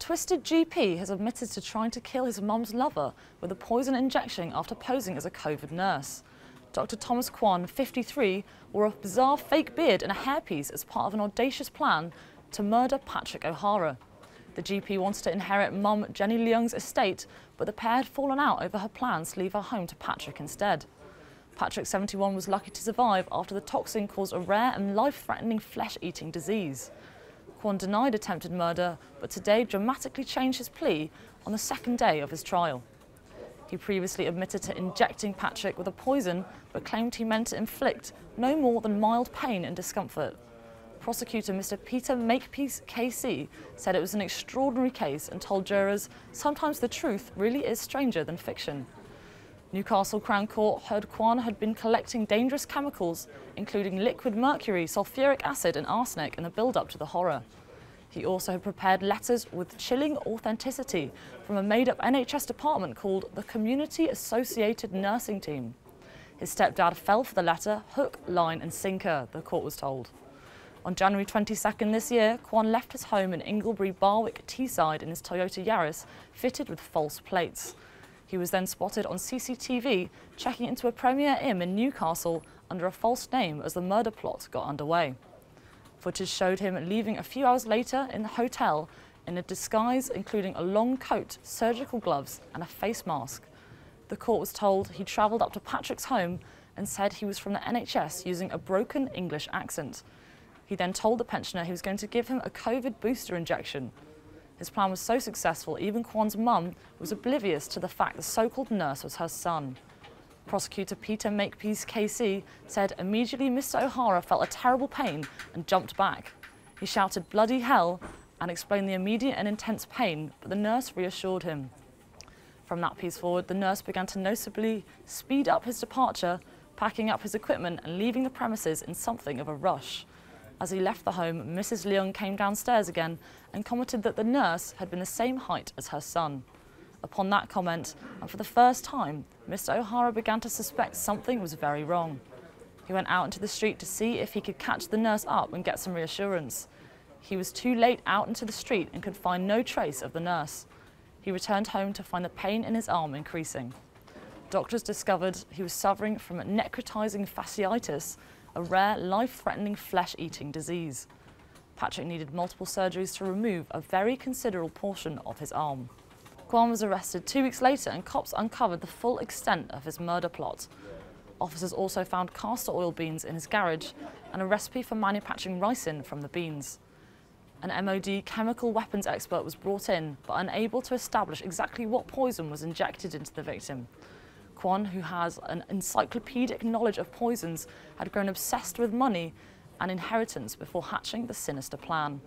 twisted GP has admitted to trying to kill his mum's lover with a poison injection after posing as a COVID nurse. Dr. Thomas Kwan, 53, wore a bizarre fake beard and a hairpiece as part of an audacious plan to murder Patrick O'Hara. The GP wanted to inherit mum Jenny Leung's estate, but the pair had fallen out over her plans to leave her home to Patrick instead. Patrick, 71, was lucky to survive after the toxin caused a rare and life-threatening flesh-eating disease. Kwan denied attempted murder, but today dramatically changed his plea on the second day of his trial. He previously admitted to injecting Patrick with a poison, but claimed he meant to inflict no more than mild pain and discomfort. Prosecutor Mr. Peter Makepeace KC said it was an extraordinary case and told jurors sometimes the truth really is stranger than fiction. Newcastle Crown Court heard Kwan had been collecting dangerous chemicals, including liquid mercury, sulfuric acid and arsenic in the build-up to the horror. He also had prepared letters with chilling authenticity from a made-up NHS department called the Community Associated Nursing Team. His stepdad fell for the letter, hook, line and sinker, the court was told. On January 22nd this year, Kwan left his home in Ingleby Barwick Teesside in his Toyota Yaris, fitted with false plates. He was then spotted on CCTV checking into a Premier Inn in Newcastle under a false name as the murder plot got underway. Footage showed him leaving a few hours later in the hotel in a disguise including a long coat, surgical gloves and a face mask. The court was told he travelled up to Patrick's home and said he was from the NHS using a broken English accent. He then told the pensioner he was going to give him a COVID booster injection. His plan was so successful, even Kwan's mum was oblivious to the fact the so-called nurse was her son. Prosecutor Peter Makepeace KC said immediately Mr O'Hara felt a terrible pain and jumped back. He shouted bloody hell and explained the immediate and intense pain, but the nurse reassured him. From that piece forward, the nurse began to noticeably speed up his departure, packing up his equipment and leaving the premises in something of a rush. As he left the home, Mrs. Leung came downstairs again and commented that the nurse had been the same height as her son. Upon that comment, and for the first time, Mr. O'Hara began to suspect something was very wrong. He went out into the street to see if he could catch the nurse up and get some reassurance. He was too late out into the street and could find no trace of the nurse. He returned home to find the pain in his arm increasing. Doctors discovered he was suffering from necrotizing fasciitis a rare, life-threatening flesh-eating disease. Patrick needed multiple surgeries to remove a very considerable portion of his arm. Kwan was arrested two weeks later and cops uncovered the full extent of his murder plot. Officers also found castor oil beans in his garage and a recipe for manufacturing ricin from the beans. An MOD chemical weapons expert was brought in, but unable to establish exactly what poison was injected into the victim. Kwan, who has an encyclopedic knowledge of poisons, had grown obsessed with money and inheritance before hatching the sinister plan.